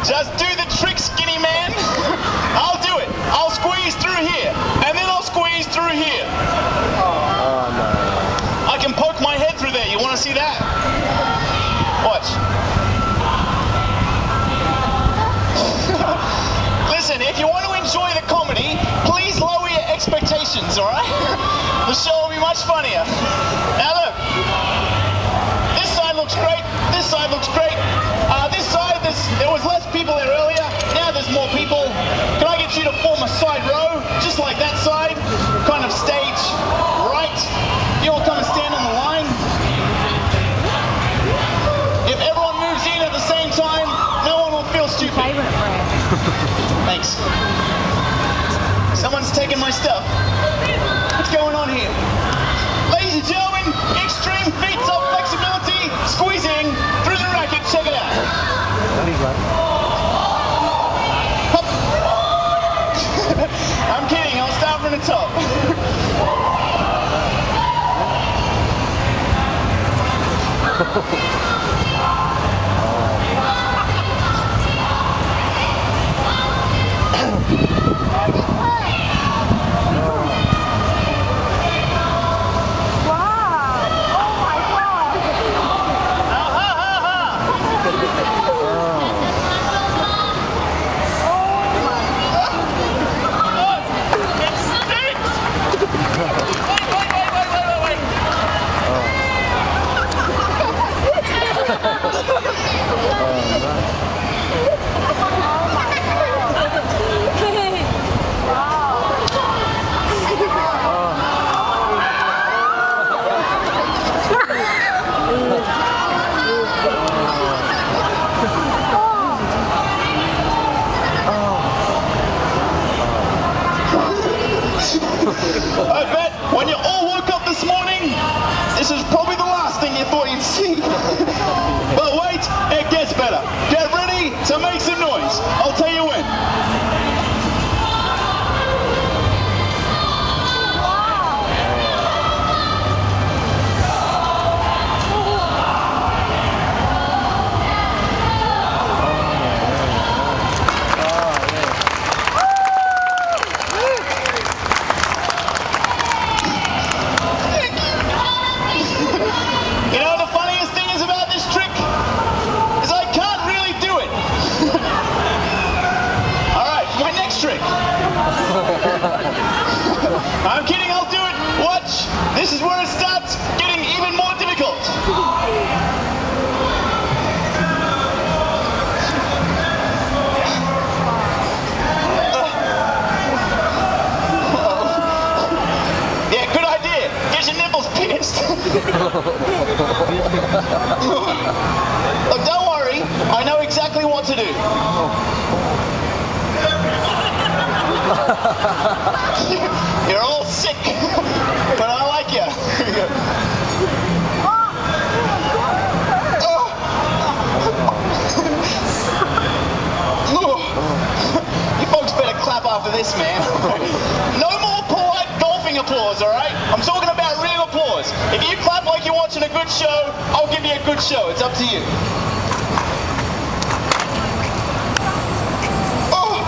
Just do the trick, skinny man. I'll do it. I'll squeeze through here, and then I'll squeeze through here. Oh, no. I can poke my head through there. You want to see that? Watch. Listen, if you want to enjoy the comedy, please lower your expectations, all right? the show will be much funnier. There was less people there earlier. Now there's more people. Can I get you to form a side row, just like that side? Hup. I'm kidding. I'll start from the top. 14th seed. but wait, it gets better. Get ready to make some noise. I'll tell you when. I'm kidding, I'll do it. Watch. This is where it starts getting even more difficult. Yeah, good idea. Get your nipples pierced. Look, oh, don't worry. I know exactly what to do. You're all sick, but I like you. You folks better clap after this, man. No more polite golfing applause, all right? I'm talking about real applause. If you clap like you're watching a good show, I'll give you a good show. It's up to you. Oh.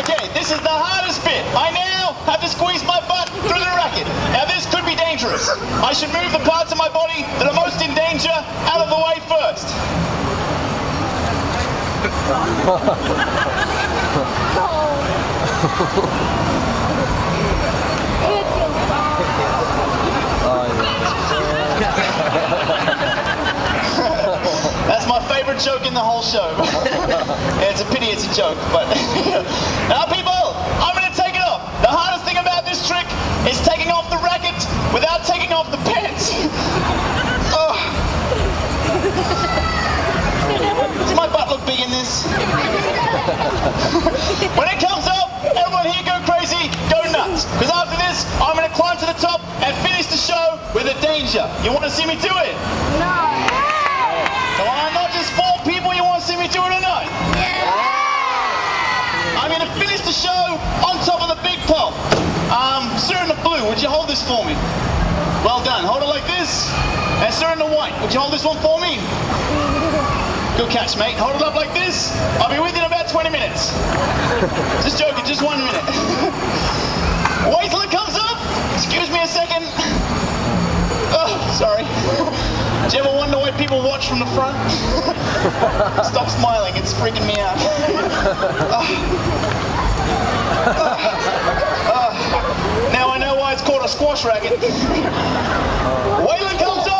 Okay, this is the hardest bit. I now have to squeeze my butt through the racket. Now this could I should move the parts of my body that are most in danger out of the way first. That's my favorite joke in the whole show. it's a pity it's a joke, but now people, I'm gonna take it off. The hardest thing about this trick is taking off the racket without taking off the pants. oh. Does my butt look big in this? when it comes up, everyone here go crazy, go nuts. Because after this, I'm gonna climb to the top and finish the show with a danger. You wanna see me do it? No. Come on, not just four people, you want to see me do it or not? Yeah. I'm going to finish the show on top of the big pole. Um, sir in the blue, would you hold this for me? Well done. Hold it like this. And in the white, would you hold this one for me? Good catch, mate. Hold it up like this. I'll be with you in about 20 minutes. Just joking, just one minute. Wait till it comes up. Excuse me a second. Oh, sorry. Do you ever wonder why people watch from the front? Stop smiling, it's freaking me out. Now I know why it's called a. Waylon comes up